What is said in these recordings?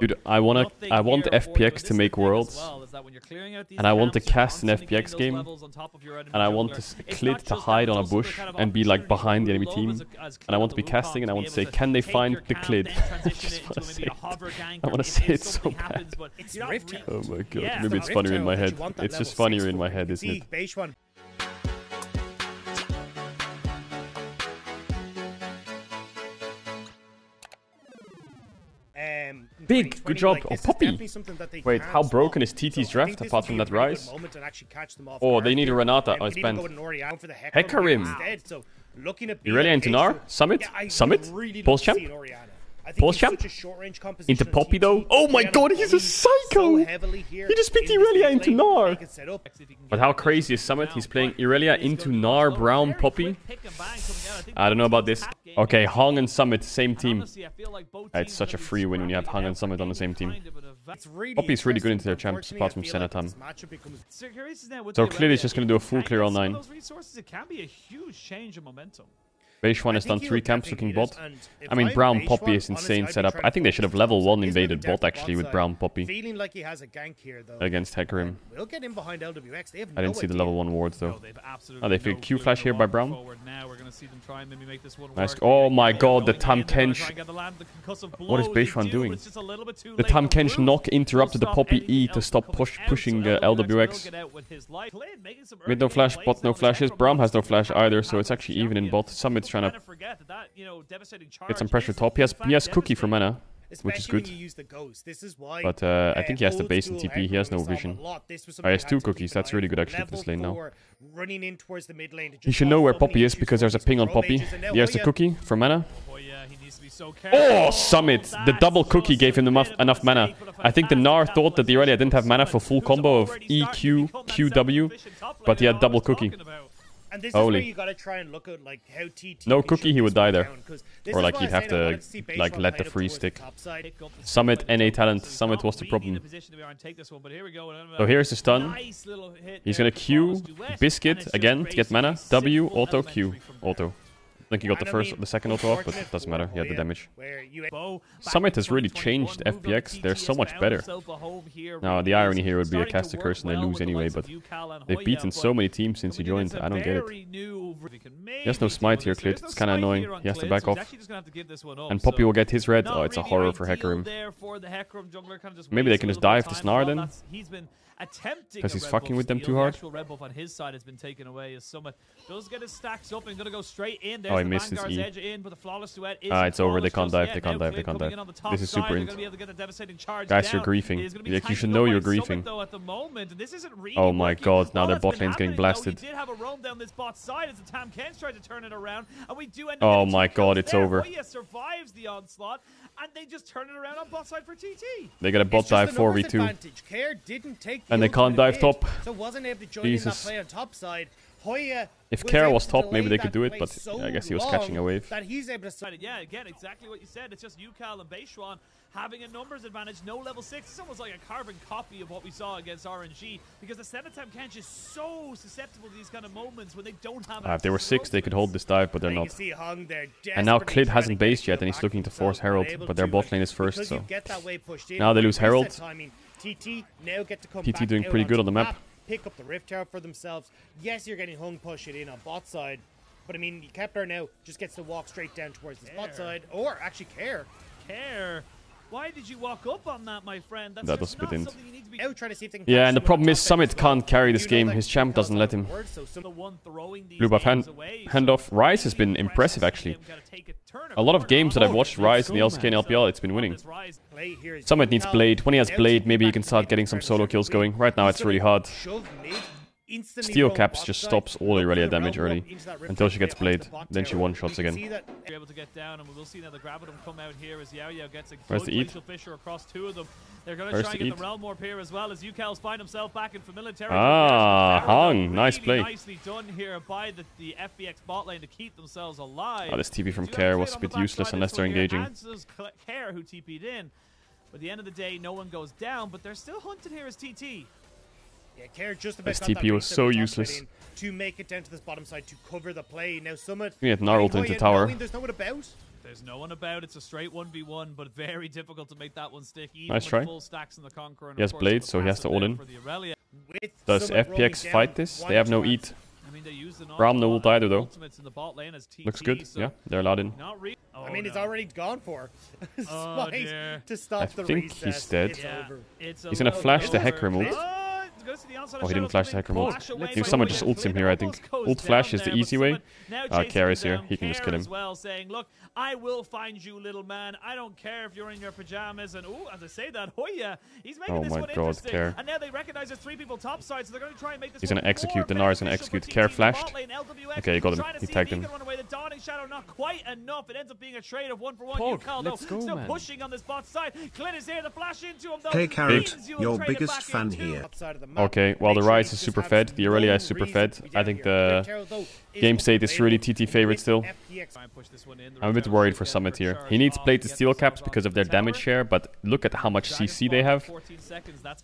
Dude, I wanna, I want FPX to make worlds, well, and I want to cast an FPX game, and I want to CLID to hide on a bush and be like behind the enemy team, as, as and I want to be casting, and I want to say, can they find the CLID? I just wanna say it. I wanna say it so bad. Oh my god, maybe it's funnier in my head. It's just funnier in my head, isn't it? Big, good job. Like oh, Poppy. Wait, how broken is TT's so draft apart from that Ryze? Oh, they need a Renata. Oh, it's banned. Hecarim. So, you really into Gnar? Summit? Summit? Really champ? Into Poppy though. Oh my god, he's a psycho! So he just picked in Irelia into Gnar. But how crazy is Summit? He's playing Irelia into Gnar, Brown, Poppy. I don't know about this. Okay, Hong and Summit, same team. It's such a free win when you have Hong and Summit on the same team. Poppy's really good into their champs, apart from Senna Tahm. So clearly he's just going to do a full clear all nine. Beishang has done 3 camps looking bot. I mean, Brown Poppy is insane honestly, setup. I think they should have level 1 invaded bot, actually, with Brown Poppy. Like he here, though, against Hecarim. We'll get him behind LWX. I didn't no see idea. the level 1 wards, though. No, oh, they feel no Q flash here by Brown. Nice. Oh my god, the Tahm Kench. What is Beishang doing? The Tahm Kench knock interrupted the Poppy E to stop push pushing LWX. Uh, with no flash, bot no flashes. Brown has no flash either, so it's actually even in bot. Summit's trying to forget that, that you know devastating charge. Get some pressure. Tall He has cookie for mana. Which is good. but uh, yeah, I think he has the base and TP. He has no vision. I he has two cookies. That's really good actually for this lane now. Running in towards the mid lane he should know where Poppy is because there's a ping on Poppy. He has the cookie for mana. Oh, oh Summit! The double cookie gave him enough, enough mana. I think the Gnar thought that the Irelia didn't have mana for full combo of EQ, QW, but he had double cookie. And this Holy. is where you gotta try and look at like how TT. No cookie, he would die there. Or like he'd have to, like let the free stick. The Summit NA talent. Summit was the problem. So here's the stun. Nice He's gonna Q Biscuit again to get mana. W auto Q auto. I think he got the first, the second auto off, but it doesn't matter. He had the damage. Summit has really changed FPX. They're so much better. Now, the irony here would be a Caster Curse and they lose anyway, but they've beaten so many teams since he joined. I don't get it. He has no smite here, Clid. It's kind of annoying. He has to back off. And Poppy will get his red. Oh, it's a horror for Hecarim. Maybe they can just dive to Snarl then attempting because he's fucking with them too hard. The red buff on his side has been taken away. As Summit does get his stacks up and gonna go straight in. There's oh, he missed his e. edge in, but the flawless duet is. Ah, it's over. They can't dive. They can't dive. They can't dive. This is super intense. Guys, you're griefing. Like, you should know you're griefing. Really oh my working. god! Now their bot lane's getting blasted. Oh my god! It's over. They got a bot dive 4v2. Care didn't take and they can't dive top. So wasn't able to join Jesus. In that top side. Hoya if Kara was top, maybe they could do it, but so yeah, I guess he was catching a wave. That he's able to yeah, again, exactly what you said. It's just Ucal and Beishang having a numbers advantage, no level 6. It's almost like a carbon copy of what we saw against RNG, because the Senna Tahm Kench is so susceptible to these kind of moments when they don't have... Uh, if they were 6, they could hold this dive, but they're not. And now Clid hasn't based yet, and he's looking to force Herald, but their bot lane is first, so... Now they lose Herald. TT now get to come TT back doing pretty good on the map. map. Pick up the Rift Tower for themselves. Yes, you're getting hung push it in on bot side, but I mean, Kepler now just gets to walk straight down towards the bot side, or actually care. Care why did you walk up on that, my friend? That's that was a bit. Yeah, and the problem is Summit can't carry this game. His champ doesn't let him. Blue buff hand handoff. Ryze has been impressive, actually. A lot of games that I've oh, watched Ryze in the LCK and LPL, it's been winning. Summit needs Blade. When he has Blade, maybe he can start getting some solo kills going. Right now, it's really hard. Steel Caps just stops all your radio damage early until she gets played. Then she one shots again. Where's the eat? They're going to try and get the realm warp here as well as Ucal's find himself back in familiar territory. Ah, Hung, nice play. Nicely done here by the, the FPX bot lane to keep themselves alive. Oh, this TP from Care was a bit useless unless they're engaging. Care who TP'd in. But at the end of the day, no one goes down, but they're still hunted here as TT. Yeah, STP was so useless. To make it down to this bottom side to cover the play. Now Summit. Gnarled into tower. There's no one about. There's no one about. It's a straight 1v1, but very difficult to make that one stick. Even nice try. Full stacks in the Conqueror, he has blades, so he has to all in. Does Summit FPX fight this? They have no eat. I mean, ult will die though. TT, Looks good. So yeah, they're allowed in. Re oh, I mean, no. he's already gone for. oh, to stop I the think recess. he's dead. Yeah. He's gonna flash over. the heck removed. Oh, Oh, he didn't flash the Hecarim ult. If someone just ults him here, I think. Ult flash is the easy way. Uh, Kara's here. He can just kill him. well, saying, look, I will find you, little man. I don't care if you're in your pajamas. And, ooh, as I say that, oh, Hoya, he's making oh this my one God, interesting. Care. And now they recognize there's three people topside, so they're going to try and make this He's going to execute. The Nara's going to execute. Care flashed. Okay, he got him. He tagged him. The Dawning Shadow, not quite enough. It ends up being a trade of one for one. Pog, Yukaldo let's go, still man. pushing on this bot side. Clint is here. The flash into him, though. Hey, Carrot, your biggest fan here. Okay, well the Ryze is super fed, the Irelia is super fed. I think the Game state is really TT favorite still. I'm a bit worried for Summit here. He needs play steel caps because of their damage share, but look at how much CC they have.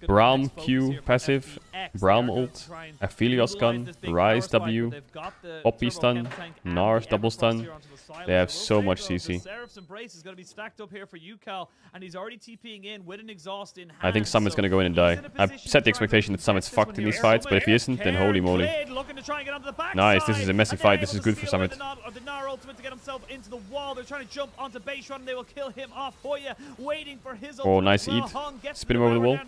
Braum Q passive, Braum ult, Aphelios gun, Ryze W, Oppy stun, Gnar's double stun. They have so much CC. I think Summit's gonna go in and die. I set the expectation that Summit's fucked in these fights, but if he isn't, then holy moly. Nice, this is a messy fight. This is good for Summit. Denar ultimate to get himself into the wall. They're trying to jump onto Bayshot and they will kill him off. Hoya waiting for his Oh, nice eat. Spin him over the wall.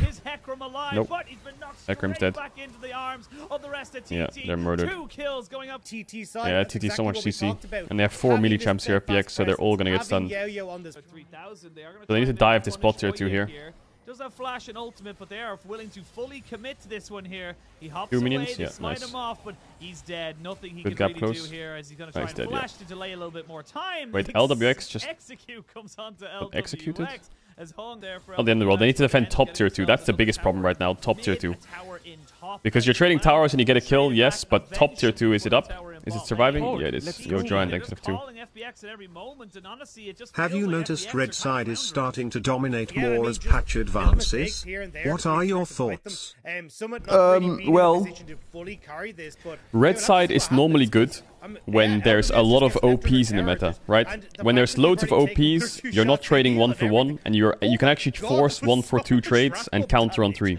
his Hecarim alive, nope. but he's been knocked Hecarim's dead. back into the arms of the rest of TT. Yeah, they're murdered. Two kills going up TT side. Yeah, TT's exactly so much CC. And they have four having melee champs here, at PX, so they're all going to get stunned. So they need to dive this bot tier 2 here. Does have flash and ultimate, but they are willing to fully commit to this one here. He hops Two minions? away, they yeah, slide nice. him off, but he's dead. Nothing he Good can really close. do here as he's going to try oh, and flash yeah. to delay a little bit more time. Wait, LWX just... Execute comes onto LWX. Oh, executed? As Hong there for oh, the end of the world. They need to defend top tier 2. That's the biggest problem right now, top tier 2. Because you're trading towers and you get a kill, yes, but top tier 2 is it up? Is it surviving? Yeah, it is. You're drawing negative two. Have you noticed Red side is starting to dominate yeah, more I mean, as patch advances? What are your thoughts? Um, um well, Red side is normally good when there's a lot of OPs in the meta, right? When there's loads of OPs, you're not trading one for one, and you're you can actually force one for two trades and counter on three.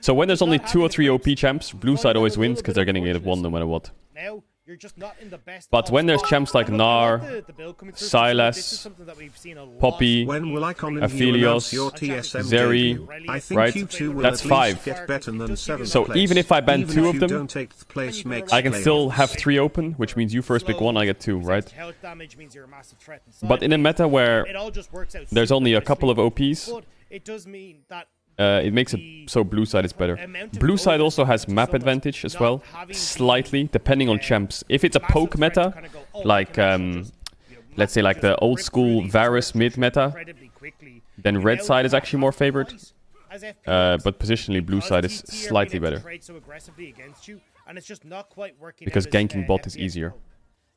So when there's only two or three OP champs, blue side always wins because they're getting it one no matter what now, you're just not in the best. But when there's champs like Gnar, Sylas, Poppy, Aphelios, Zeri, right? That's five. so place. even if I ban two of them, place, I can still have three open, which means you first pick one, I get two, right? But in a meta where there's only a couple of OPs, it does mean that uh, it makes it so blue side is better. Blue side also has map advantage as well, slightly, depending on champs. If it's a poke meta, like, um, let's say like the old school Varus mid meta, then red side is actually more favored. Uh, but positionally, blue side is slightly better. Because ganking bot is easier.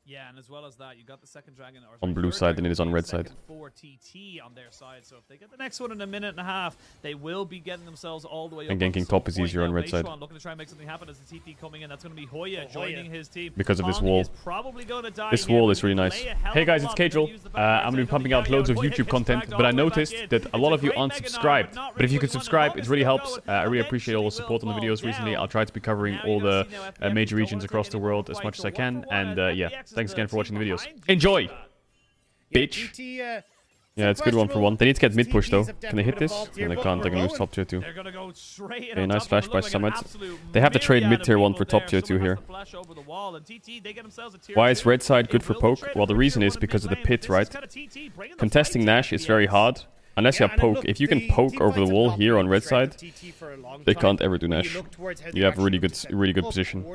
Yeah, and as well as that, you got the second dragon on blue side than it is on red side. Four TT on their side, so if they get the next one in a minute and a half, they will be getting themselves all the way. And ganking top is easier on red side. Looking to try and make something happen as the TT coming in. That's going to be oh, Hoya, joining his team. Because of this wall. This wall is really nice. Hey guys, it's Cajal. Uh, I'm going to be pumping out loads of YouTube content, but I noticed that a lot of you aren't subscribed. But if you could subscribe, it really helps. Uh, I really appreciate all the support on the videos recently. I'll try to be covering all uh, the major regions across the world as much as I can. And yeah, Thanks again for watching the videos. Enjoy! Bitch. Yeah, it's a good one for one. They need to get mid push though. Can they hit this? They can't. They're gonna lose top tier two. Okay, nice flash by Summit. They have to trade mid tier one for top tier two here. Why is red side good for poke? Well, the reason is because of the pit, right? Contesting Nash is very hard. Unless you have poke. If you can poke over the wall here on red side, they can't ever do Nash. You have really good, really good position.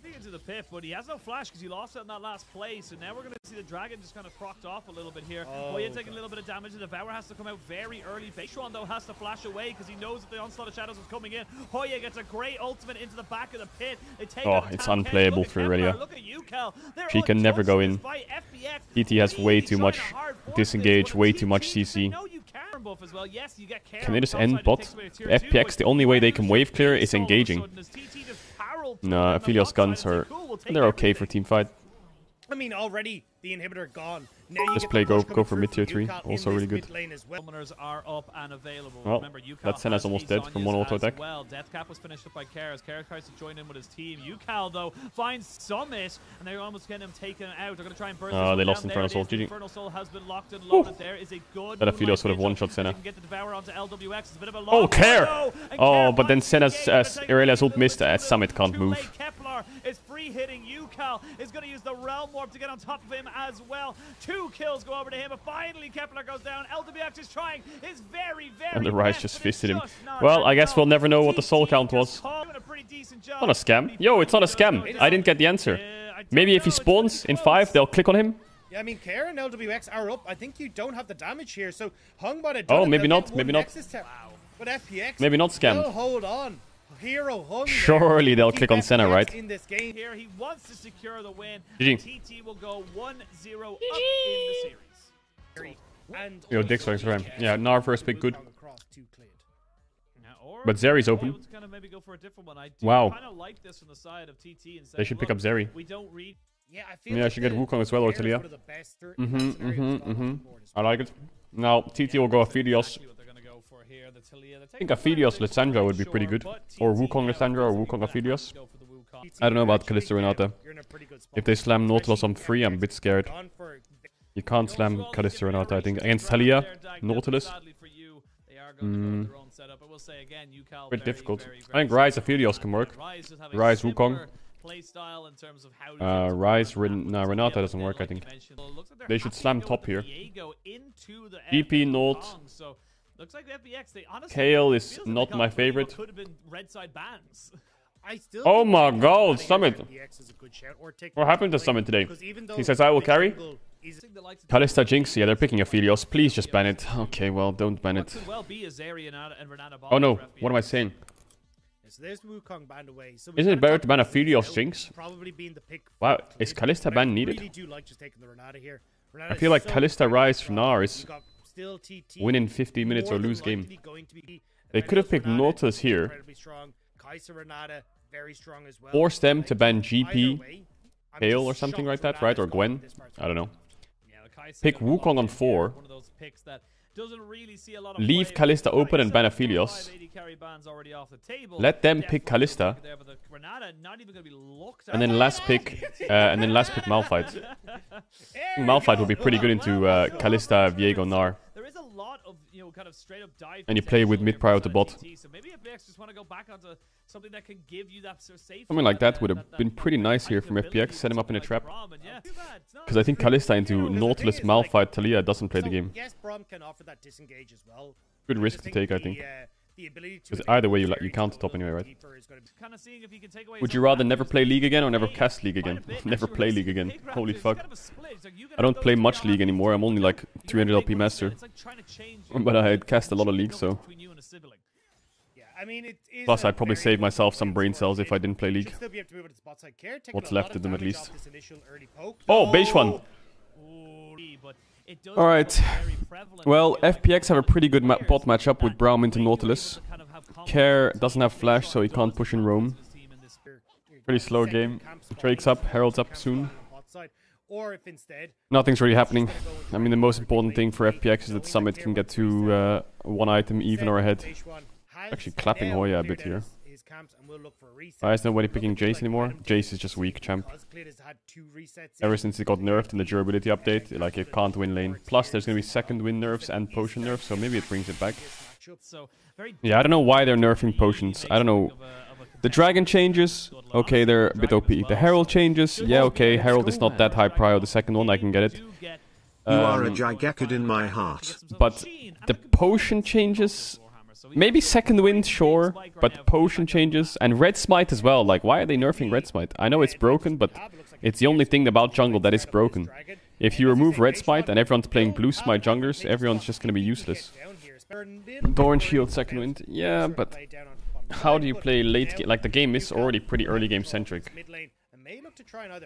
Plays into the pit. He's TPing into the pit, but he has no flash because he lost out in that last play. So now we're going to see the dragon just kind of procced off a little bit here. Oh, Hoya taking a little bit of damage. The Devour has to come out very early. Beishang, though, has to flash away because he knows that the Onslaught of Shadows is coming in. Hoya gets a great ultimate into the back of the pit. Oh, it's unplayable for Irelia. She can never go in. TT has way too much disengage, way too much CC. Can they just end bot? FPX, the only way they can wave clear is engaging. No, Aphelios guns are... They're okay for team fight. I mean, already the inhibitor gone. Now you Just play go- go for mid tier three, also really good. mid lane as well. Summoners are up and available. Well, Remember, that Senna's has almost dead from one auto attack. Well, Deathcap was finished up by Karis. Karis tries to join in with his team. Ucal though finds Summit, and they're almost getting him taken out. They're going to try and burst. Oh, they lost down. Infernal There it Soul. GG. Infernal Soul has been locked and loaded. There is a good. That Aphelios Moonlight would have one-shot They Senna. get the devour onto LWX. It's a bit of a Oh, long Care! one, though, and Oh, but then finds the Senna's, gate, uh, Irelia's ult missed, little uh, Summit can't too move. Kepler is free hitting Ucal. Is going to use the Realm Warp to get on top of him as well. Two kills go over to him, but finally Kepler goes down. LWX is trying his very, very And the Ryze just fisted him. just Well, I guess we'll never know what the soul count was. doing a pretty decent job. Not a scam. Yo, it's not a scam. I didn't get the answer. I don't Maybe if he know, it's pretty spawns in five, they'll click on him. Yeah, I mean, Care and LWX are up. I think you don't have the damage here, so Hung might have Oh, maybe not, maybe not. Nexus. But FPX Maybe not scammed. will hold on. Hero Surely they'll click on Senna, FPX right? In this game. Here he wants to secure the win. GG. TT will go 1-0 up in the series. And Yo, Dick strikes for him. Yeah, Gnar first pick, good. Wukong across to Clid. Yeah, or But Zeri's they'll open. able to kind of maybe go for a different one. I do Wow. like this from the side of TT and say, They should pick up Zeri. We don't read Yeah, I feel Yeah, I like should get the- Wukong as well, or Care is Taliyah. one of the best thir- Mhm, scenarios mhm, gone off mhm. the board as I like it. Now, TT will go Aphelios. Here. The Taliyah, they're I think Aphelios a Lissandra would be pretty good. Or Wukong Lissandra or Wukong gonna have to Aphelios. go for the Wukong. TT I don't know about Kalista Renata. you're in a pretty good spot. If they slam Nautilus on Especially free, I'm a bit scared. You can't slam Kalista Renata, I think. Against Taliyah, Nautilus, Sadly for you, they are going to go with their own setup. I will say again, bit difficult. I think Ryze. Aphelios can work. Ryze just have Ryze Wukong. play style in terms of how Uh, Ryze, Ren- nah, Renata doesn't work, I think. mentioned, it looks like they're should slam top here. Viego into the GP F Note. Wukong, So looks like the FPX. They honestly Kale is feels like not my got three what favorite. Could have been red side bans. I still Oh my God, Summit. FPX is a good shout, or taking What happened to Taliyah, Summit today? He says, "I will carry." jungle is- The likes of Kalista Jinx, yeah, they're picking Aphelios. Please just ban it. Okay, well, don't ban it. could well be a Zeri and Renata- and Renata Oh no, what am I saying? So there's Wukong banned away. So Isn't it better to ban Aphelios Jinx? Probably being the pick. Wow, is Clid, Kalista ban needed? really do like just taking the Renata here. I feel like so Kalista Ryze from Gnar is got still TT, win in 50 minutes or lose game. They could have picked Nortas here, force them to ban GP, Hale or something like that, right? Or Gwen, I don't know. Pick Wukong on 4, really see a lot of Leave play. Kalista open and ban Aphelios. five AD carry bans already off the table. Let them pick Definitely Kalista. looking there, but the Renata not even going to be looked at. And then last pick, uh, and then last pick Malphite. Malphite would be pretty good into uh, Kalista, Viego, Gnar. There is a lot of you know kind of straight up dive. And you play with mid prior to bot. So maybe FPX just want to go back onto something that can give you that sort of safety. Something like that would have been pretty nice here from FPX, set him up in a trap. Braum, and yeah, too bad. It's not- Because I think Kalista into Nautilus, Malphite, Taliyah doesn't play the game. Yes, Braum can offer that disengage as well. Good risk to take, I think. uh, the ability to 'Cause evade either way you like- you count a top anyway, right? deeper is gonna be- kind of seeing if he can take away Would you rather never play. League again or never cast League again? Never play League again. Holy fuck. kind of a split. It's like you I don't play much League anymore. I'm only like 300 LP master. It's like trying to change But I cast a lot of League, so. between you and a sibling. Yeah, I mean, it is Plus, I'd probably save myself some brain cells if I didn't play League. still be able to move spot side care, What's left of of them at least. off this initial early poke. Oh, beige one. Ooh, but it does All right. become very prevalent Well, to feel like FPX have a pretty good ma- players bot matchup with that Braum into Nautilus. able to kind of have confidence Care doesn't have flash, so he can't push in confidence roam. in this team in this Pretty slow game. camp Drake's up, Herald's up soon. spot on bot side. Or if instead Nothing's really happening. I mean, the most important thing for FPX is that Summit can get to uh, one item even or ahead. Actually clapping Hoya a bit here. Why is nobody picking Jace anymore? Jace is just weak, champ. Ever since it got nerfed in the durability update, like it can't win lane. Plus, there's gonna be second win nerfs and potion nerfs, so maybe it brings it back. Yeah, I don't know why they're nerfing potions. I don't know. The dragon changes, okay, they're a bit OP. The herald changes, yeah, okay, herald is not that high prio. The second one, I can get it. You are a Um, in my heart. But the potion changes, maybe second wind, sure, but potion changes and red smite as well. Like, why are they nerfing red smite? I know it's broken, but it's the only thing about jungle that is broken. If you remove red smite and everyone's playing blue smite junglers, everyone's just gonna be useless. Thorn shield second wind, yeah, but how do you play late game? Like the game is already pretty early game centric.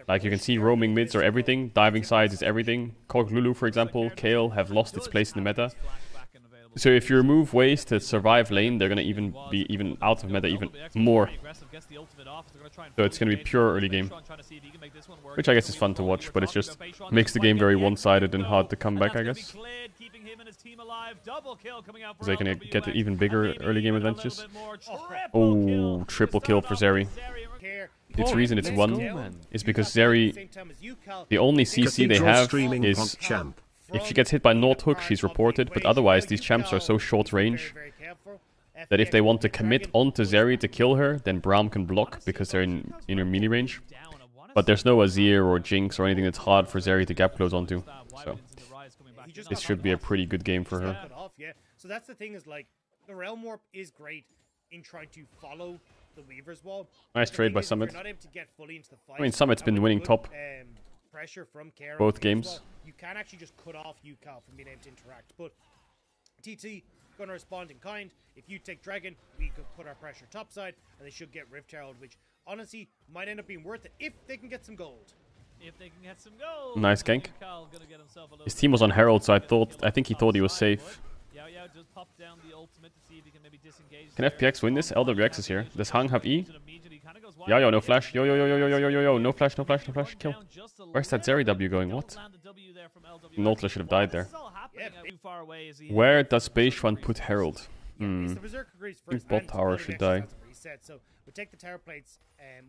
Like you can see roaming mids are everything, diving sides is everything. Korg Lulu, for example, Kale have lost its place in the meta. So if you remove ways to survive lane, they're gonna even be even out of meta even more. So it's gonna be pure early game. Which I guess is fun to watch, but it just makes the game very one-sided and hard to come back, I guess. Because they can get even bigger early game adventures. Oh, triple kill for Zeri. Its reason it's won is because Zeri, the only CC they have is champ. If she gets hit by North Hook, she's reported, but otherwise these champs are so short range that if they want to commit onto Zeri to kill her, then Braum can block because they're in inner melee range. But there's no Azir or Jinx or anything that's hard for Zeri to gap close onto. So this should be a pretty good game for her. Cut off, yeah. So that's the thing is like the realm warp is great in trying to follow the Weaver's wall. Nice trade by Summit. You're not able to get fully into the fight. I mean, Summit's been winning top Um, pressure from Karen both games. Wall, you can actually just cut off UCal from being able to interact. But TT going to respond in kind. If you take Dragon, we could put our pressure topside, and they should get Rift Herald, which honestly might end up being worth it if they can get some gold. If they can get some goals. Nice gank. Get a His team was on Herald, so I thought I think he thought he was safe. Can FPX win this? LWX is here. Does Hang have E? Yao yo, no flash. Yo, yo, yo, yo, yo, yo, yo, yo. No flash, no flash, no flash. Kill. Where's that Zeri W going? What? Nautilus should have died there. Where does Beishang put Herald? Hmm. I think Bot Tower should die has a reset, so we take the tower plates.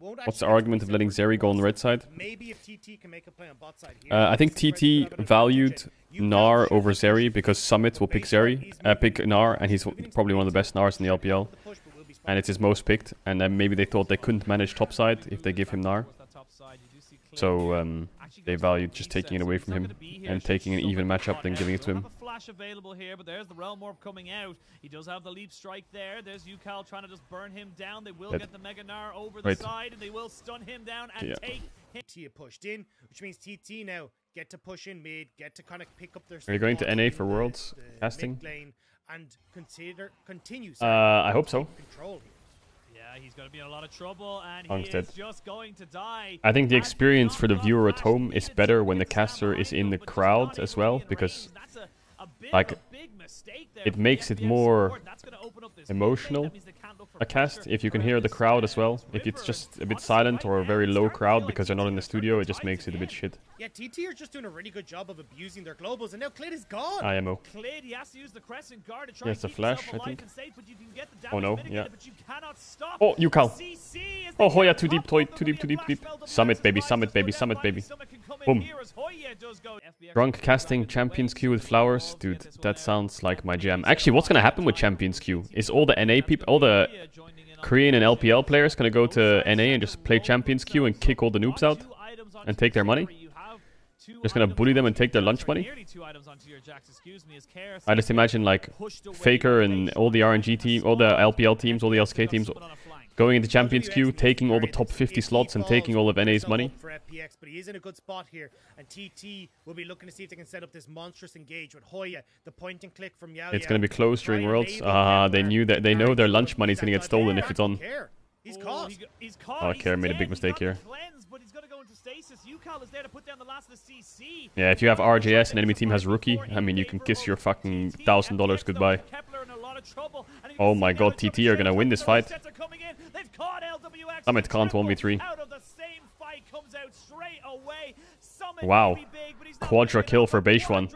Won't What's the argument of letting Zeri go on the red side? Maybe if TT can make a play on bot side here. Uh, I think this is where TT they have an valued advantage. Gnar over Zeri because Summit will pick Zeri, uh, pick Gnar, and he's probably one of the best Gnars in the LPL, push, but will be and it's his most picked. And then maybe they thought they couldn't manage top side if they give him Gnar, so um, they valued just taking it away from him and taking an even matchup than giving it to him. Flash available here, but there's the realm warp coming out. He does have the leap strike there. There's Ucal trying to just burn him down. They will get the Mega Gnar over the side, and they will stun him down and take him. TT have pushed in, which means TT now get to push in mid, get to kind of pick up their. Are you going to NA for Worlds the casting? and consider continue. Uh, I hope so. Control here. Yeah, he's going to be in a lot of trouble, and he is just going to die. I think the experience for the viewer at home is better when the caster is in the crowd as well, because, like it makes it more emotional a cast if you can hear the crowd as well. if it's just a bit silent or a very low crowd because they're not in the studio it just makes it a bit shit. Yeah TT are just doing a really good job of abusing their globals and now Clid is gone. IMO Clid he has to use the crescent guard to try yeah, a flash I think. oh no yeah. oh you cal oh Hoya too deep toy too deep too deep deep. Summit baby summit baby summit baby. Boom. drunk casting champions queue with flowers dude. That sounds like my jam. Actually, what's gonna happen with Champions Queue? Is all the NA people, all the Korean and LPL players gonna go to NA and just play Champions Queue and kick all the noobs out and take their money? Just gonna bully them and take their lunch money? I just imagine like Faker and all the RNG team, all the LPL teams, all the LCK teams going into Champions Queue, taking all the top 50 slots and taking all of NA's money. For FPX, but he is in a good spot here, and TT will be looking to see if they can set up this monstrous engage with Hoya. The point and click from Yao It's gonna be closed during Worlds. Ah, them they knew that they know their lunch money is gonna get stolen if it's on. Care. He's Oh, caught. he's caught. Oh, he's Karen made a big mistake here. the cleanse, but he's gonna go into stasis. Ucal is there to put down the last of the CC. Yeah, if you have RJS and enemy team has rookie, I mean, you can kiss your fucking thousand dollars goodbye. Oh my god, TT are gonna win this fight. They've caught LWX. 1v3. Out of the same fight comes out straight away. Wow. Quadra kill for Beishang.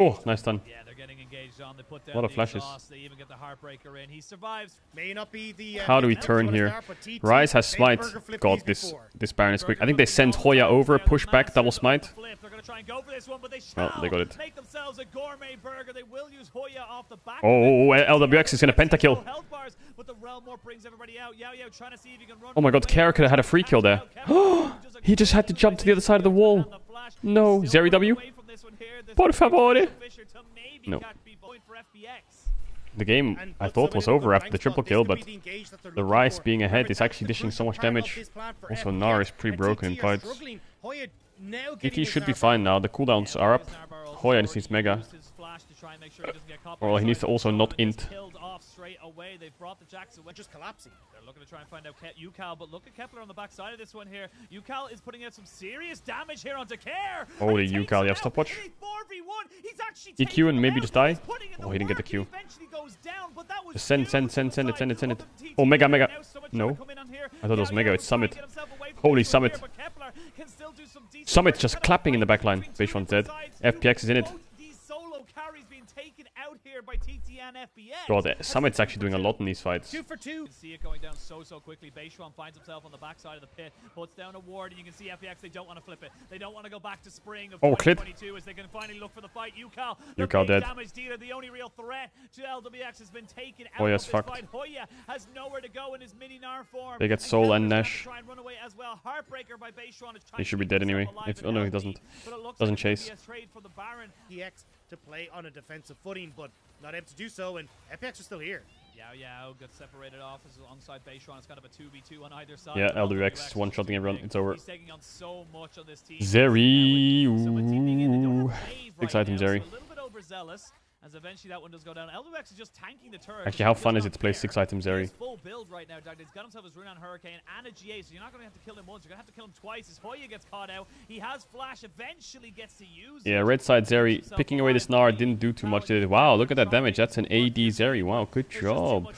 Oh, nice done. Yeah, they're getting engaged on. They put down a lot of flashes. They even get the heartbreaker in. He survives. May not be the, uh, How do we turn here? Ryze has smite. God, this this Baron is quick. I think they send Hoya over, push back, double smite. Well, they got it. Oh, oh, oh LWX is gonna pentakill. Oh my God, Kerr could have had a free kill there. he just had to jump to the other side of the wall. No. Zeri W? Por favor. No. The game, I thought, was over after the triple kill, but the Ryze being ahead is actually dishing so much damage. Also, Nara is pretty broken in fights. Should be fine now, the cooldowns are up. Hoya needs mega. Or he needs to also not int straight away. They've brought the Jacks away. Just collapsing. They're looking to try and find out Ke Ucal, but look at Kepler on the backside of this one here. Ucal is putting out some serious damage here onto Care. Holy Ucal, you have stopwatch. EQ and maybe just die. Oh, he didn't get the Q. Down, send, send, send, send it, send it, send it. Oh, Mega, Mega. No. I thought it was Mega, it's Summit. Holy Summit. Summit just clapping in the backline. one dead. FPX is in it. Both These solo carries being taken out here by TT and FPX. God, Summit's actually doing a lot in these fights. Two for two. You can see it going down so, so quickly. Beishang finds himself on the backside of the pit, puts down a ward, and you can see FPX, they don't want to flip it. They don't want to go back to spring of Oh, clit. 2022 as they can finally look for the fight. Ucal, the Ucal dead. damage dealer, the only real threat to LWX has been taken out oh, Hoya's of fucked. fight. Hoya has nowhere to go in his mini Gnar form. They get Soul and Kepler's gonna Nash. Try and run away as well. Heartbreaker by Beishang is trying He should be dead anyway. alive If- oh, no, he doesn't. but it looks Doesn't like chase. gonna be a trade for the Baron. PX to play on a defensive footing, but not able to do so, and FPX are still here. Yao Yao oh, gets separated off as alongside Beishang. It's kind of a 2v2 on either side. Yeah, but LWX is one-shotting everyone. doing It's over. He's taking on so much on this team. Zeri, So a team again, they don't have ooh. wave Six right item now, Zeri. A little bit overzealous. As eventually that one does go down. LWX is just tanking the turret. Actually, how fun is it to play six items, Zeri? full build right now, Doug. He's got himself his rune on Hurricane and a GA, so you're not going to have to kill him once. You're going to have to kill him twice. As Hoya gets caught out, he has flash. Eventually gets to use. Yeah, red side Zeri picking away this. Gnar didn't do too much. Did it? Wow, look at that damage. That's an AD Zeri. Wow, good job.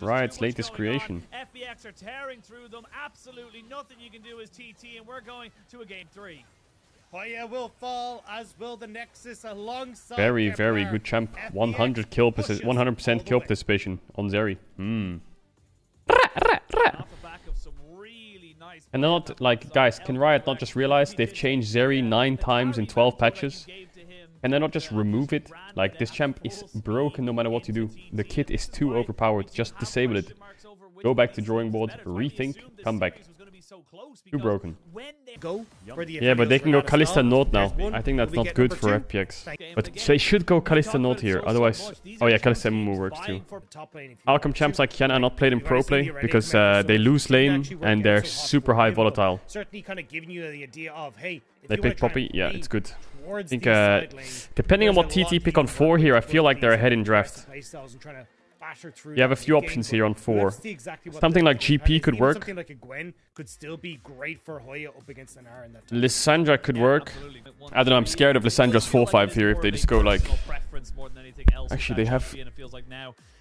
Riot's latest on. creation. FPX are tearing through them. Absolutely nothing you can do as TT, and we're going to a game three. Hoya will fall, as will the Nexus alongside. Very, very good champ. FPX 100 kill, pushes perci- 100% kill participation on Zeri. Hmm. Off the back of some really nice. And they're not like, guys, can Riot not just realize they've changed Zeri nine times in 12 patches? And they not just remove it? Like, this champ is broken no matter what you do. The kit is too overpowered. Just disable it. Go back to drawing board, rethink, come back. Too broken. Go Yeah, but they can go Kalista Note now. I think that's not good for? FPX. But they should go Kalista Note here, otherwise... Oh yeah, Kalista Mumu works too. For top lane Alchem champs like Qiyana are not played in pro play because uh, they lose lane and they're super high for him, but volatile. Certainly kind of giving you the idea of, hey, They pick Poppy, yeah, it's good. I think uh, depending on what TT pick on work 4 here, I feel like they're ahead in draft. Playstyles and trying to batter through You have a few options but here on 4. exactly Something like. GP I mean, could work. Something like a Gwen could still be great for Hoya up against an R in that. Lissandra could work. I don't know, I'm scared of Lissandra's 4-5 here if they just go like... Actually, they have-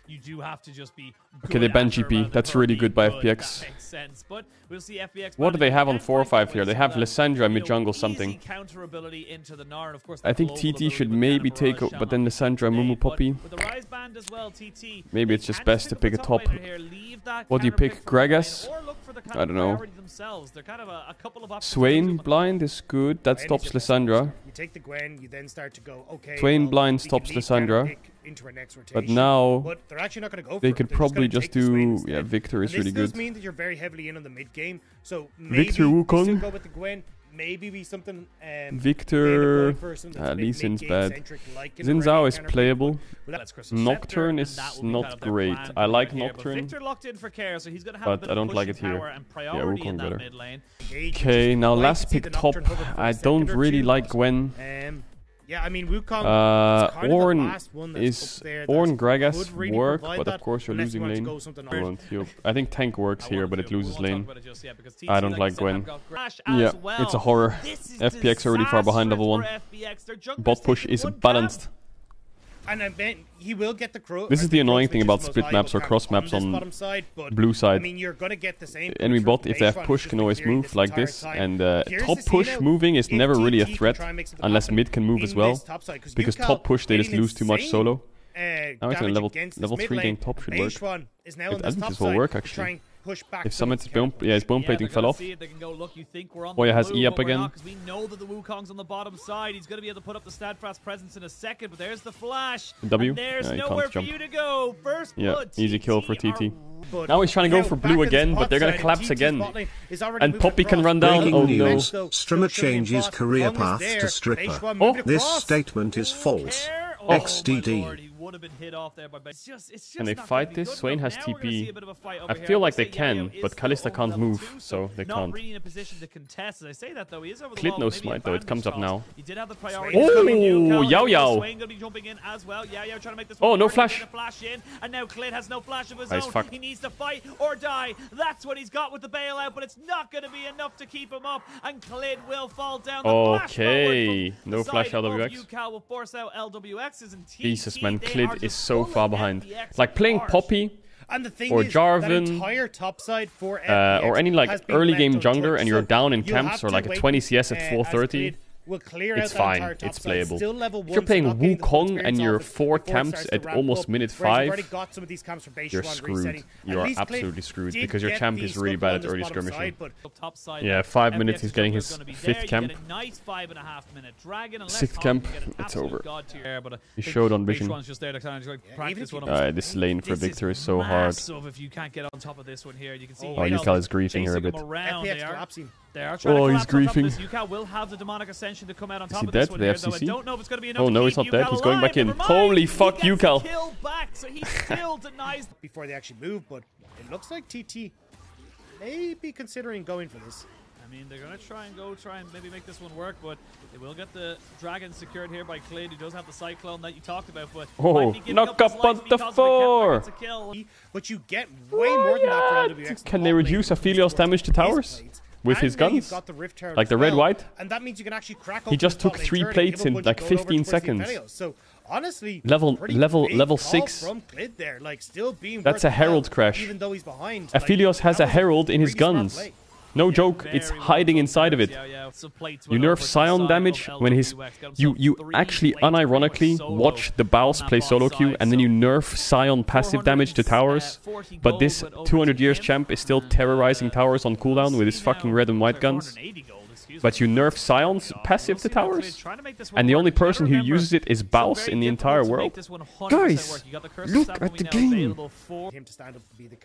And it feels like now you do have to just be Okay, they good ban GP. That's really good by good. FPX. That makes sense. But we'll see FPX What do they have on 4 or 5 here? They have of that, Lissandra mid jungle something. counter into the Gnar, and of course I think TT should maybe take Barrage, but then Shaman, Lissandra, Mumu, but Poppy. With the Rise Band as well, TT. Maybe it's just best to pick a top. laner here, leave that What do you pick, pick for Gragas? or look for the kind I don't know. priority themselves. They're kind of a, a couple of options to choose Swain blind is good. That stops is Lissandra. You take the Gwen, you then start to go, okay. Swain blind stops leave Lissandra. Pick into our next But now But they're actually not going to go they it. could They're probably just take the Swain do... Yeah, Viktor is and really this does good. mean that you're very heavily in on the mid game. So maybe Viktor we Wukong? go with the Gwen. Maybe be something. Um, Viktor... for something uh, that's a bit Lee Sin's mid-game bad. centric, like in Xin Aurelion Zhao is playable. but. Nocturne is and that will be not kind of great. I like here, Nocturne. Viktor locked in for care, so he's going to have But I don't like it here. Yeah, priority Wukong better. Okay, now last pick top. I don't really like Gwen. Yeah, I mean Wukong. Uh, is kind of the Ornn last one that's is up there Ornn that Gragas really work, but of course you're unless you losing want to lane. go I else. I think tank works here, but it loses we won't lane. it just yet, because TT, I don't like like Gwen. have Yeah, well. it's a horror. This is FPX already far behind level one. disastrous for FPX. Their jungler's Bot push is one balanced. And I bet he will get the crow. This is the annoying thing about split maps or cross maps this on side, blue I side. mean, you're gonna get the same. Enemy bot, if they have push, can always move like this, time. and uh, top push moving is never really a threat try and make something unless mid can move as well, top side, because top push they just lose too much solo. Uh, Now it's level- level three game top should work. Bayshron is now It- on I think this will work, actually. Try and push back If some of Summit's the yeah, his push. bone Yeah, plating fell off. see it. They go, look, you think we're on Hoya the has move, E up again. not, 'cause we know that the Wukong's on the bottom side. He's going to be able to put up the Steadfast presence in a second, but there's the flash. W? And there's Yeah, he can't nowhere for jump. you to go. First Yeah, blood. easy kill for TT TT. But Now he's trying to go now for back blue in the again, but spot they're gonna collapse again and poppy can side, collapse TT's again. bot lane is already would have been hit off there by. It's just, it's just Can they fight this? Swain has TP. I feel like they can, but Kalista can't move, two, so they can't. Really in a position to contest. As I say that though, he is over no smite though. It comes up now. He did have the priority. Oh, Yao Yao. Oh, no flash. and now Clid has no flash of his own. He needs to fight or die. That's what he's got with the bailout, but it's not going to be enough to keep him up, and Clid will fall down. Okay, no flash LWX. Out Jesus man, Clid is so far behind. Like playing Poppy or Jarvan uh, or any like early game jungler and you're down in camps or like a 20 CS at 4.30 will clear it's fine. it's playable. Still level if you're playing Wukong and your four camps at almost up, minute five, you're screwed. You're absolutely screwed because your champ is really bad at early skirmishing. Side, yeah, five minutes he's getting his fifth camp. Nice Sixth camp, it's over. He showed on vision. This lane for Viktor is so hard. Oh, Ucal is griefing here a bit. They are trying oh, to he's griefing. This. Yuka will have the demonic ascension to come out on top of this one here, though. I don't know if it's going to be enough. Oh no, he's not dead. He's going back in. Holy fuck, Yuka! Kill back, so he still denies before they actually move. But it looks like TT may be considering going for this. I mean, they're going to try and go, try and maybe make this one work, but they will get the dragon secured here by Clade, who does have the cyclone that you talked about. But oh, knock up, on the floor! But you get way oh, more yeah. than that for LWX. Can they reduce Aphelios damage to towers? with and his guns. like the red, white. And that means you can actually crack He just took three plates in like 15 seconds. So honestly, level level level six. There, like, That's a herald crash. Even though he's behind, Aphelios like, has a herald in his guns. No joke, it's hiding inside of it. You nerf Scion damage when he's You, you actually unironically watch the Baus play solo queue and then you nerf Scion passive damage to towers. But this 200 years champ is still terrorizing towers on cooldown with his fucking red and white guns but you nerf Scion's passive to towers, and the only person who uses it is Baus in the entire world. Guys, look at the game!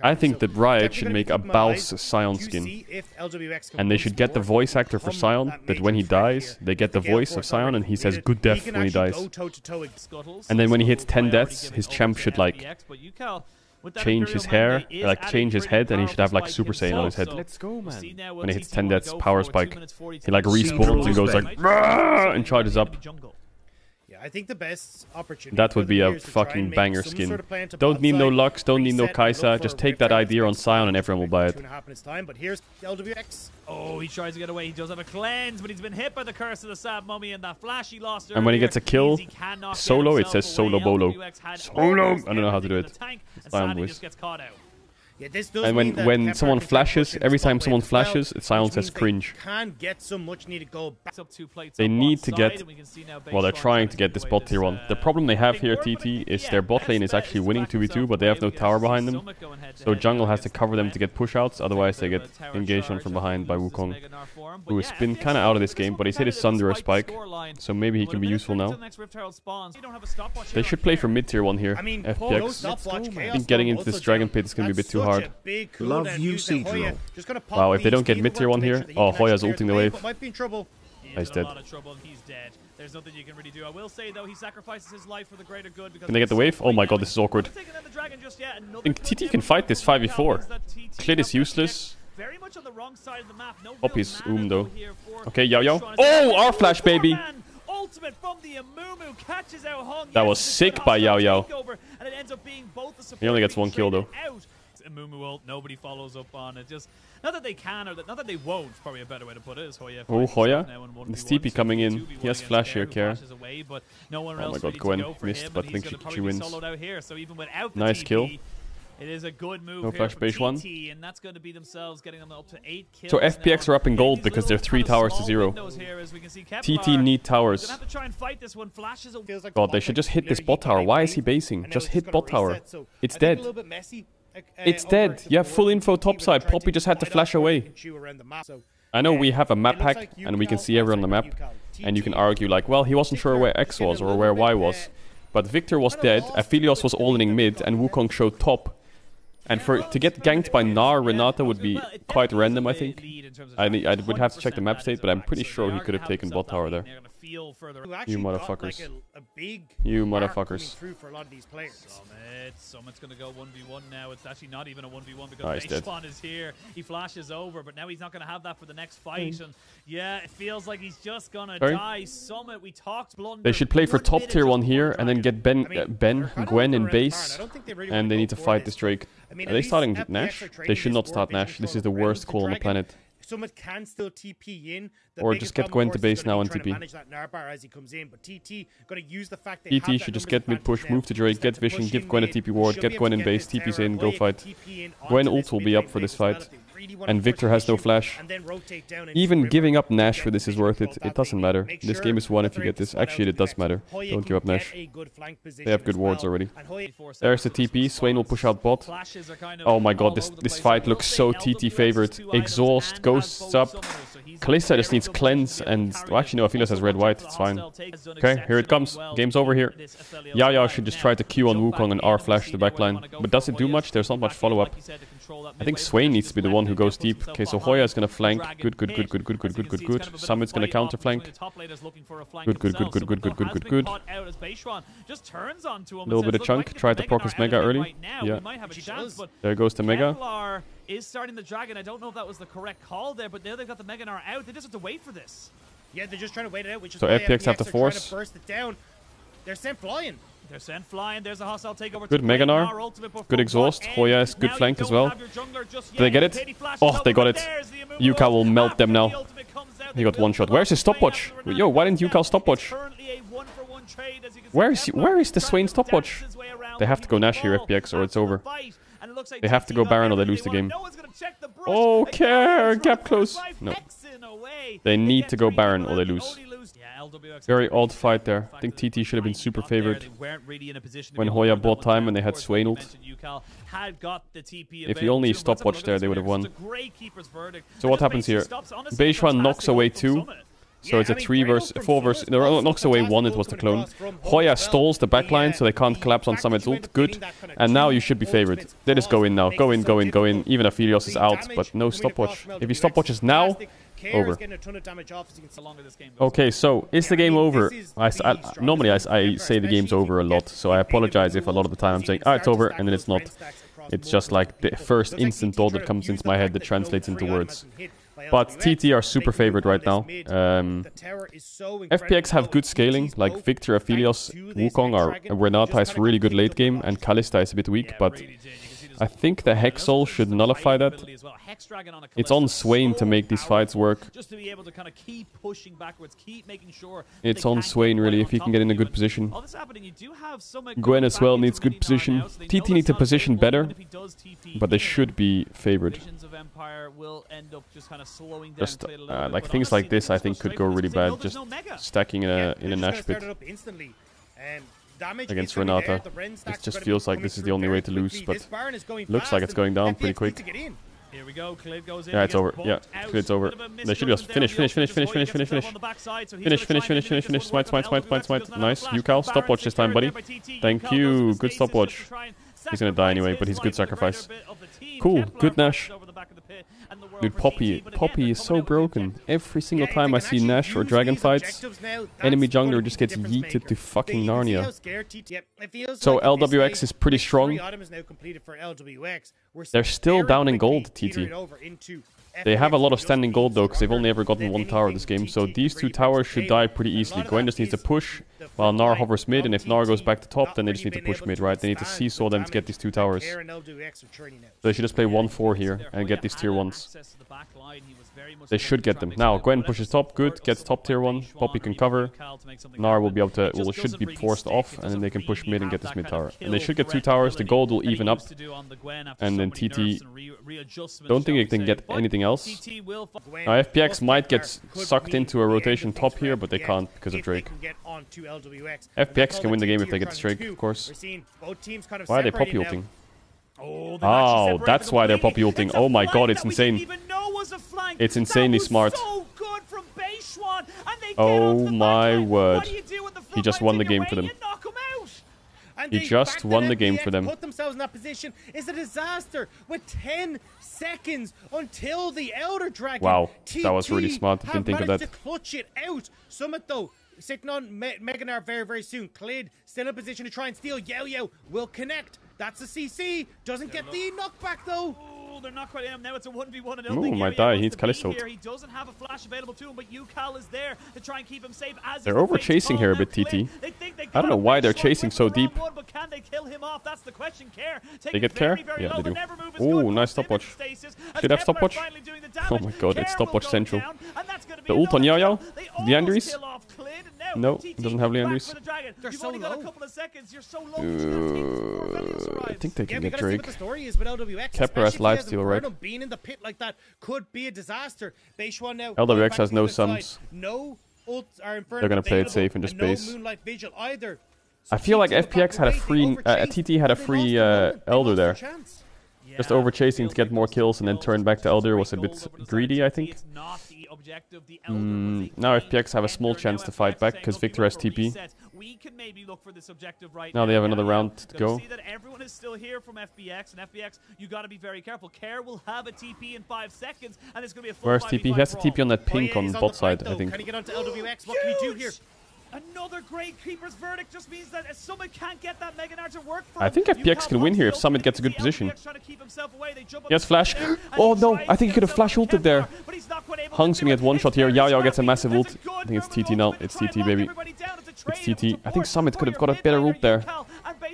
I think that Riot should make a Baus Scion skin, and they should get the voice actor for Scion, that when he dies, they get the voice of Scion and he says good death when he dies. And then when he hits 10 deaths, his champ should like change his hair, like change his head, and he should have like Super Saiyan on his head. Let's go, man. When he hits 10 deaths, power spike, he like respawns and goes like and charges up. Yeah, I think the best opportunity. That would be a fucking banger skin. Sort of don't need no Lux, don't need no Kai'Sa. Just take that idea on Scion and everyone will buy it. Time, but here's LWX. Oh, he tries to get away. He does have a cleanse, but he's been hit by the curse of the sad Mummy and that flash he lost. Earlier. And when he gets a kill, solo, it says solo bolo. Solo! I don't know how to do it. Scion just gets caught out. Yeah, and when, when someone flashes, every time someone flashes, well, it silences cringe. They need to get... Well, they're trying to get this bot tier 1. The problem they have here, TT, is their bot lane is actually winning 2v2, but they have no tower behind them. So jungle has to cover them to get pushouts, otherwise they get engaged on from behind by Wukong, who has been kind of out of this game, but he's hit his Sunderer spike, so maybe he can be useful now. They should play for mid tier 1 here, FPX. I think getting into this Dragon Pit is going to be a bit too hard hard. Love you, Caedrel. Wow, if they don't get mid tier one here. Oh, Hoya's ulting the wave. Might be in trouble. He's dead. There's nothing you can really do. I will say though, he sacrifices his life for the greater good. Because can they get the wave? Oh my god, this is awkward. And think TT can fight this 5v4. Clid is useless. Very much on the wrong side of the map. No Up is Oom though. Okay, yo yo. Oh, our flash baby. That was sick by Yao Yao. He only gets one kill though. Amumu ult. Nobody follows up on it. Just not that they can or that not that they won't. Probably a better way to put it is Hoya. Oh Hoya, this TP coming in. He has flash here, Care. Away, no oh my God, Gwen go missed, him, but I think she, she wins. Here, so nice TP, kill. It is a good move. No flash base one. And that's going to be themselves getting them up to eight kills. So FPX are up in gold because they're three towers to zero. TT need towers. God, they should just hit this bot tower. Why is he basing? Just hit bot tower. It's dead. A little bit messy. like, It's dead. You have full info TT top side. Poppy just had to flash away. they can chew around the map. So, I know we have a map hack and we can see everyone on the map, and you can argue like, well, he wasn't sure where X was or where Y was. But Viktor was dead, Aphelios was all-inning mid, and Wukong showed top. And for to get ganked by Gnar, Renata would be quite random, I think. lead in terms of I, I would have to check the map state, but I'm pretty sure he could have taken bot tower that feel for the you motherfuckers. Got, like, a, a big you motherfuckers. for a lot of these players. Summit, Summit's gonna go one v one now. It's actually not even a one v one because oh, Basebon is here. He flashes over, but now he's not gonna have that for the next fight. Mm. And yeah, it feels like he's just gonna Sorry? die. Summit, we talked blunder. They should play for top tier one here and then get Ben, I mean, uh, Ben, Gwen in base, they really and they need to fight this Drake. I mean, Are they starting Nash? They should not start Nash. This is the worst call on the planet someone can still TP in. The or just get going to base now and TP. Et should just get mid push, move to Drake, get vision, give Gwen a TP ward, get Gwen in base, TP's in, go fight. Gwen ult will be up for this fight and Viktor has no flash. Even giving up Nash for this is worth it. It doesn't matter. This game is won if you get this. Actually, it does matter. Don't give up Nash. They have good wards already. There's the TP. Swain will push out bot. Oh my god, this, this fight looks so TT favored. Exhaust, ghosts up. Kalista just needs cleanse and... Well, actually, no, Aphelios has red-white. It's fine. Okay, here it comes. Game's over here. Yaya should just try to Q on Wukong and R-Flash the backline. But does it do much? There's not much follow-up. I think Sway needs to be the one who goes deep. Okay, so Hoya is going to flank. Good, good, good, good, good, good, good, good, good. Summit's going to counter-flank. Good, good, good, good, good, good, good, good, good. A little bit of chunk. Try to proc his Mega early. Yeah. There goes the Mega is starting the Dragon. I don't know if that was the correct call there, but now they've got the Mega Gnar out. They just have to wait for this. Yeah, they're just trying to wait it out, which is so FPX have to force. To burst it down. They're sent flying. They're sent flying. There's a hostile takeover. Good Mega Gnar. Good exhaust. Hoya is good flank as well. Did they get it? Oh, they got it. Ucal will melt them now. He got one shot. Where's his stopwatch? Yo, why didn't Ucal stopwatch? Where is where is the Swain stopwatch? They have to go Nash here, FPX, or it's over. They have to go Baron or they lose the game. Oh, care! Cap close! No. They need to go Baron or they lose. Very odd fight there. I think TT should have been super favored when Hoya bought time and they had Swainold. If he only stopwatch there, they would have won. So what happens here? Beishang knocks away two. So yeah, it's a I mean, three verse, four verse. No, knocks away one. It was the clone. Hoya stalls the backline, so they can't collapse on Summit's ult. Good. And now you should be favored. They just go in now. Go in, go in, go in. Even Aphelios is out, but no stopwatch. If he stopwatches now, over. Okay, so is the game over? I, I, normally I, I say the game's over a lot, so I apologize if a lot of the time I'm saying, ah, oh, it's over, and then it's not. It's just like the first instant thought that comes into my head that translates into words. But TT are super favorite right now. Um, FPX have good scaling, like Viktor, Aphelios, Wukong, or Renata is really good late game, and Kalista is a bit weak, but I think the Hexol should nullify that. It's on Swain to make these fights work. It's on Swain, really, if he can get in a good position. Gwen as well needs good position. TT needs to position better, but they should be favored. Just uh, like things like this, I think could go really bad. Just stacking in a in a Nash pit against Renata. It just feels like this is the only way to lose, but looks like it's going down pretty quick. Here we go. Clive goes in. Yeah, it's over. Yeah, it's over. They should be just finish, finish, finish, finish, finish, finish, finish. Finish, finish, finish, finish, finish. Smite, smite, smite, smite, smite. Nice. You, Cal. Stopwatch this time, buddy. Thank you. Good stopwatch. He's going to die anyway, but he's good sacrifice. Cool. Good Nash. Dude, Poppy, Poppy is so broken. Every single time I see Nash or Dragon fights, enemy jungler just gets yeeted to fucking Narnia. So LWX is pretty strong. They're still down in gold, TT. They have a lot of standing gold though, because they've only ever gotten one tower this game, so these two towers should die pretty easily. Gwen just needs to push while Gnar hovers mid, and if Gnar goes back to top, then they just need to push mid, right? They need to seesaw them to get these two towers. They should just play 1-4 here and get these tier 1s. They should get them. Now, Gwen pushes top, good, gets top tier 1, Poppy can cover, Gnar will be able to, well, should be forced off, and then they can push mid and get this mid tower. And they should get two towers, the gold will even up, and then TT don't think it can get anything else. Now, FPX might get sucked into a rotation top here, but they can't because of Drake. Can get onto LWX. FPX can win the game if they get Drake, do. of course. We're seeing both teams kind of Why are they poppy ulting? Oh, Oh, that's why they're poppy ulting. Oh my god, it's insane. It's insanely smart. So good from Beishang, and they Oh my word. What do you do with the He just won the game for them. you knock him out. And He just won the game for them. Put themselves in that position is a disaster with 10 seconds until the Elder Dragon. Wow, that was really smart. I Didn't think of that. To clutch it out. Summit though Signon, Me- Mega Gnar very, very soon. Clid still in position to try and steal. Yo Yo will connect. That's a CC. Doesn't get the knockback, though. Oh, they're not quite in him. Now it's a 1v1. and don't Ooh, think die. He's needs Kalista. He doesn't have a flash available to him, but Ucal is there to try and keep him safe. As they're over chasing here a bit, TT. I don't know why they're chasing so deep. One, but can they kill him off? That's the question. Care. They get care? Yeah, they do. Oh, nice stopwatch. Should have stopwatch? Oh my god, it's stopwatch central. The ult on Yao Yao. The Andries. No, it doesn't have Leandries. They're so low. I think they can get Drake. The has lifesteal, right? Being in the pit like that could be a disaster. Now LWX has no sums. No are They're going to play it safe and just base. No either. So I feel like FPX had a free, uh, TT had a free uh, Elder there. Just over chasing to get more kills and then turn back to Elder was a bit greedy, I think objective, the Elder mm, Now FPX have a small chance to fight back because Viktor has TP. Right now, now they have another round to go. See that everyone is still here from FPX, and FPX, you got to be very careful. Care will have a TP in five seconds, and it's going to be a full Where's TP? He has a TP on that pink oh, yeah, on, on bot side, though. I think. Can he get onto LWX? What Huge! can he do here? Another great Keeper's Verdict just means that if Summit can't get that Mega Knight to work for I think FPX can win here if Summit gets a good position. Yes, Flash. oh no, I think he could have Flash ulted there. gonna get one shot here. Yao Yao gets a massive ult. I think it's TT now. It's TT, baby. It's TT. I think Summit could have got a better ult there.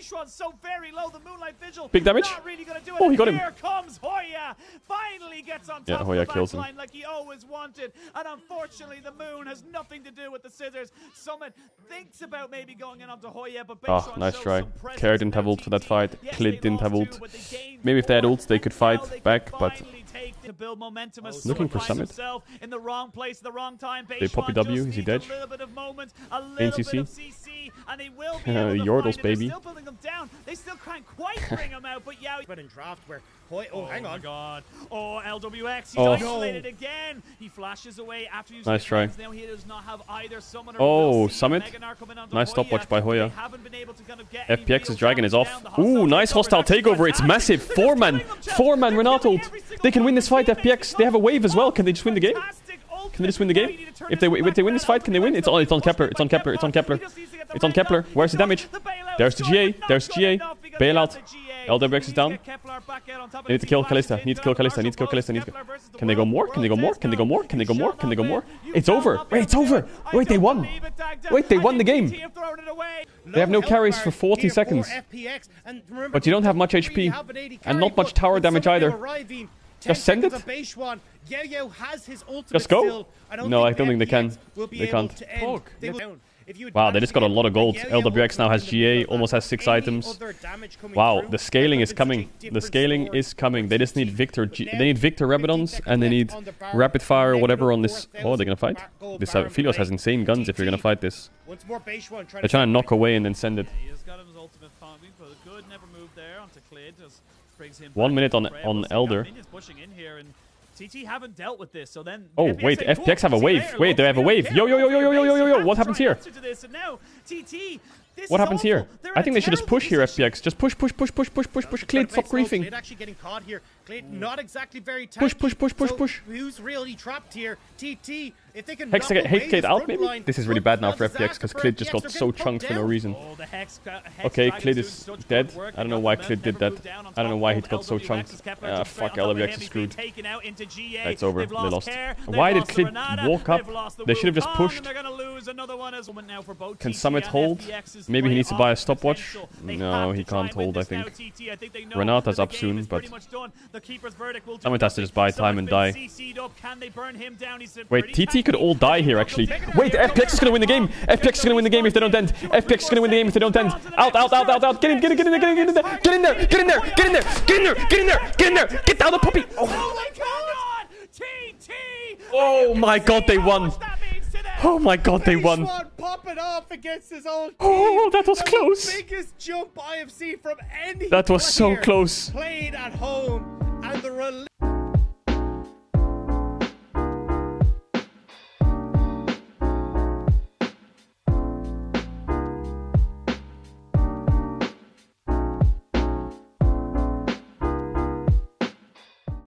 Beishang's so very low, the Moonlight Vigil. Big damage. Really oh, he got him. Here comes Hoya. Finally gets on top yeah, Hoya kills him. like he always wanted. And unfortunately, the Moon has nothing to do with the scissors. Summit thinks about maybe going in onto Hoya, but oh, nice try. Care didn't have ult for that fight. Yes, Clid didn't have ult. Maybe if they had ult, they could fight they back, but to build momentum as looking for summit in the wrong place the wrong time they poppy w is he dead a moment, a CC. and he will be Yordles, baby them down. They still can't quite bring him out, but yeah. But in draft where Hoy, oh, oh, hang oh on. god. Oh, LWX, he's oh. isolated no. again. He flashes away after using Nice try. Now he does not have either Summoner. Oh, Summit. Nice stopwatch by Hoya. FPX's Dragon is off. Ooh, nice hostile takeover. It's massive. Four-man. Four-man Renata. They can win this fight, FPX. They have a wave as well. Can they just win the game? Can they just win the game? Oh, if they if they win this fight, can they win? It's on. It's on Kepler. It's on Kepler. It's on Kepler. It's on Kepler. Where's the damage? There's the GA. There's the GA. Bailout. out. breaks is down. They need to kill Kalista. Need to kill Kalista. Need to kill Kalista. Need to kill. Can they go more? Can they go more? Can they go more? Can they go more? Can they go more? It's over. Wait, it's over. Wait, they won. Wait, they won the game. They have no carries for 40 seconds. But you don't have much HP and not much tower damage either. Just send it. Just go. no, I don't think they can. They can't. Wow, they just got a lot of gold. LWX now has GA, almost has six items. Wow, the scaling is coming. The scaling is coming. They just need Viktor. G they need Viktor Rabadon's and they need rapid fire or whatever on this. Oh, they're gonna fight. This uh, Philos has insane guns. If you're gonna fight this, they're trying to knock away and then send it. One minute on on Elder. TT haven't dealt with this, so then. Oh FPX wait, FPX cool, have a wave. There, wait, they have a wave. Yo yo yo yo yo yo yo yo yo. What happens here? This, now, TT, this what happens awful. here? I think they should just push position. here, FPX. Just push, push, push, push, push, push, push. Clint, stop griefing. Actually getting caught here. Not exactly very tight. Push, push, push, push, so push. Who's really trapped here? TT, if they can... Hex get out, maybe? Line, this is really bad now for FPX, because Clid just got so chunked for no reason. Oh, hex, hex okay, Clid is dead. I don't know why Clid did that. I don't know why he got so chunked. Ah, fuck, LWX is screwed. It's over. They lost. Why did Clid walk up? They should have just pushed. Can Summit hold? Maybe he needs to buy a stopwatch. No, he can't hold, I think. Renata's up soon, but the keeper's verdict will Someone has to just buy time and die. Wait, TT could all die here, actually. Wait, FPX is gonna win the game! FPX is gonna win the game if they don't end! FPX is gonna win the game if they don't end! Out, out, out, out, out! Get in, get in, get in there, get in there! Get in there, get in there, get in there, get in there, get in there, get in there! Get down the puppy! Oh my god! TT! Oh my god, they won! Oh my god, they won. popping off against his own Oh, that was that close. Was biggest jump I have seen from any That was so close. Played at home and the